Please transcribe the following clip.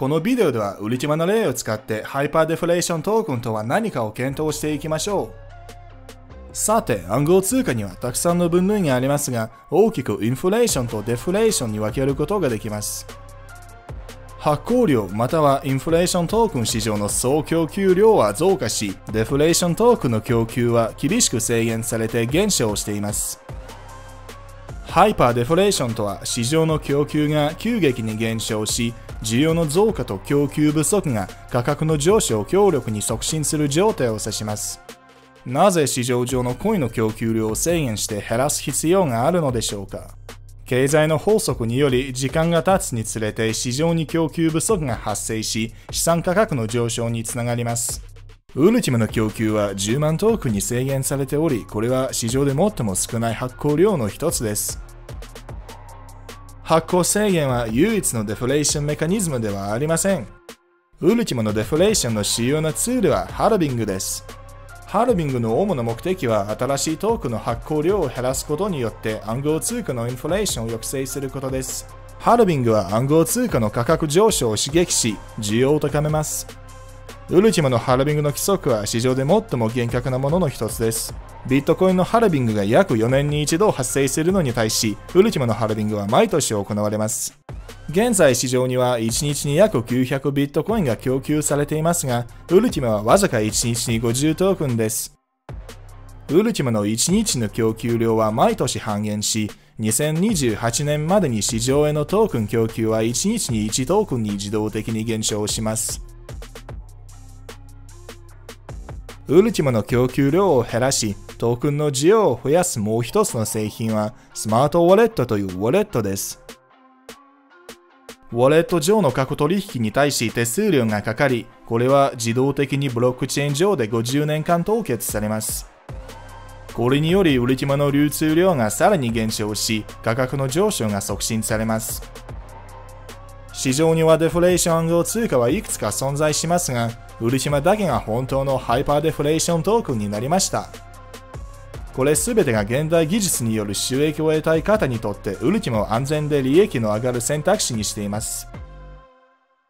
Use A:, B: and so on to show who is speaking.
A: このビデオではウルティマの例を使ってハイパーデフレーショントークンとは何かを検討していきましょう。さて、暗号通貨にはたくさんの分類がありますが、大きくインフレーションとデフレーションに分けることができます。発行量またはインフレーショントークン市場の総供給量は増加し、デフレーショントークンの供給は厳しく制限されて減少しています。ハイパーデフレーションとは市場の供給が急激に減少し、需要の増加と供給不足が価格の上昇を強力に促進する状態を指します。なぜ市場上のコインの供給量を制限して減らす必要があるのでしょうか？経済の法則により時間が経つにつれて市場に供給不足が発生し資産価格の上昇につながります。ウルティムの供給は10万トークに制限されており、これは市場で最も少ない発行量の一つです。発行制限は唯一のデフォレーションメカニズムではありません。ウルティムのデフォレーションの主要なツールはハルビングです。ハルビングの主な目的は新しいトークの発行量を減らすことによって暗号通貨のインフレーションを抑制することです。ハルビングは暗号通貨の価格上昇を刺激し、需要を高めます。ウルティマのハルビングの規則は市場で最も厳格なものの一つです。ビットコインのハルビングが約4年に一度発生するのに対し、ウルティマのハルビングは毎年行われます。現在市場には1日に約900ビットコインが供給されていますが、ウルティマはわずか1日に50トークンです。ウルティマの1日の供給量は毎年半減し、2028年までに市場へのトークン供給は1日に1トークンに自動的に減少します。ウルティマの供給量を減らし、トークンの需要を増やすもう一つの製品は、スマートウォレットというウォレットです。ウォレット上の過去取引に対し手数料がかかり、これは自動的にブロックチェーン上で50年間凍結されます。これにより、ウルティマの流通量がさらに減少し、価格の上昇が促進されます。市場にはデフレーション暗号通貨はいくつか存在しますが、ウルティマだけが本当のハイパーデフレーショントークンになりました。これ全てが現代技術による収益を得たい方にとってウルティマを安全で利益の上がる選択肢にしています。